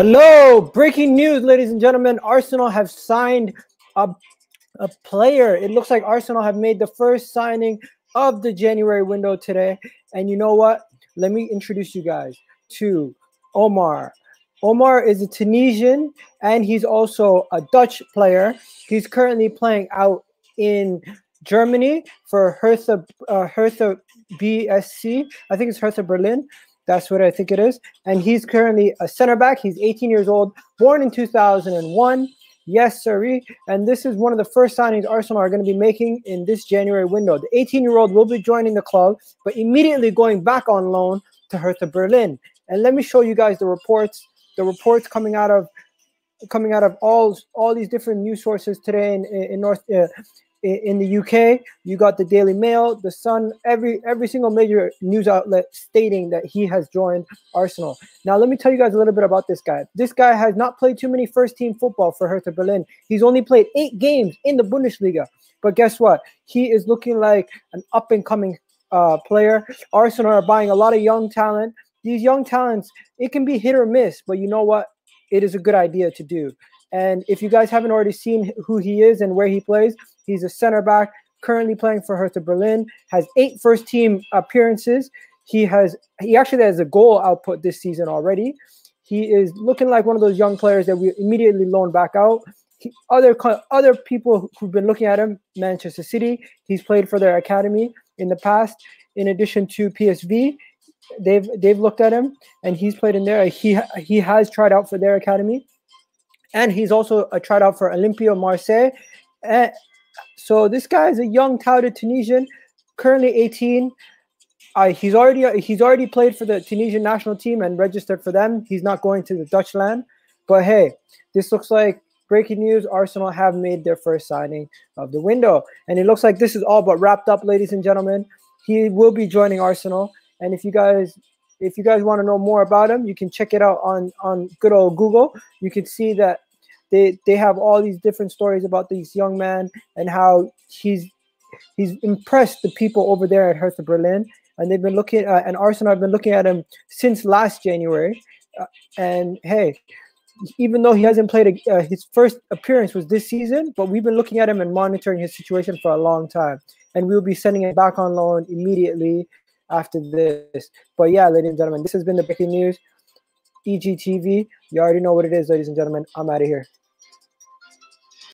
Hello, breaking news, ladies and gentlemen. Arsenal have signed a, a player. It looks like Arsenal have made the first signing of the January window today. And you know what? Let me introduce you guys to Omar. Omar is a Tunisian and he's also a Dutch player. He's currently playing out in Germany for Hertha uh, Hertha BSC. I think it's Hertha Berlin. That's what I think it is. And he's currently a center back. He's 18 years old, born in 2001. Yes, sir. And this is one of the first signings Arsenal are going to be making in this January window. The 18 year old will be joining the club, but immediately going back on loan to Hertha Berlin. And let me show you guys the reports. The reports coming out of coming out of all all these different news sources today in, in North uh, in the UK, you got the Daily Mail, the Sun, every every single major news outlet stating that he has joined Arsenal. Now, let me tell you guys a little bit about this guy. This guy has not played too many first team football for Hertha Berlin. He's only played eight games in the Bundesliga. But guess what? He is looking like an up and coming uh, player. Arsenal are buying a lot of young talent. These young talents, it can be hit or miss, but you know what? It is a good idea to do. And if you guys haven't already seen who he is and where he plays, he's a center back currently playing for Hertha Berlin, has eight first team appearances. He has he actually has a goal output this season already. He is looking like one of those young players that we immediately loan back out. He, other other people who've been looking at him, Manchester City, he's played for their academy in the past. In addition to PSV, they've they've looked at him and he's played in there. He he has tried out for their academy and he's also a tried out for Olympia Marseille. So this guy is a young, touted Tunisian, currently 18. Uh, he's already he's already played for the Tunisian national team and registered for them. He's not going to the Dutch land, but hey, this looks like breaking news. Arsenal have made their first signing of the window, and it looks like this is all but wrapped up, ladies and gentlemen. He will be joining Arsenal, and if you guys if you guys want to know more about him, you can check it out on on good old Google. You can see that they they have all these different stories about this young man and how he's he's impressed the people over there at Hertha Berlin, and they've been looking uh, and Arsenal have been looking at him since last January. Uh, and hey, even though he hasn't played a, uh, his first appearance was this season, but we've been looking at him and monitoring his situation for a long time, and we'll be sending him back on loan immediately after this. But yeah, ladies and gentlemen, this has been the breaking news. EGTV. You already know what it is, ladies and gentlemen. I'm out of here.